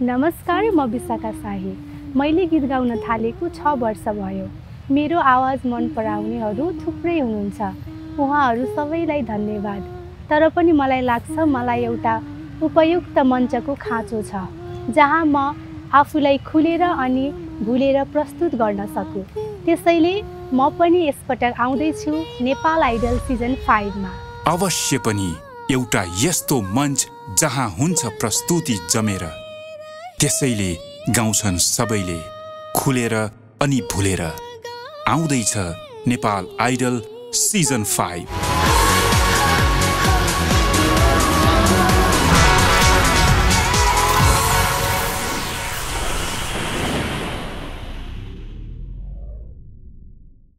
नमस्कार म विशाखा शाही। मैले गीत गाउन थालेको छ वर्ष भयो। मेरो आवाज मन पराउनेहरू थुप्रै हुनुहुन्छ। उहाँहरू सबैलाई धन्यवाद। तर पनि मलाई लाग्छ मलाई एउटा उपयुक्त मञ्चको खाँचो छ जहाँ म आफूलाई खुलेर अनि भुलेर प्रस्तुत गर्न सकु। त्यसैले म पनि यसपटक आउँदैछु नेपाल आइडल सिजन फाइभमा। अवश्य पनि एउटा यस्तो मञ्च जहाँ हुन्छ प्रस्तुति जमेर। त्यसैले गाउँछन् सबैले खुलेर अनि भुलेर। आउँदैछ नेपाल आइडल सिजन फाइभ।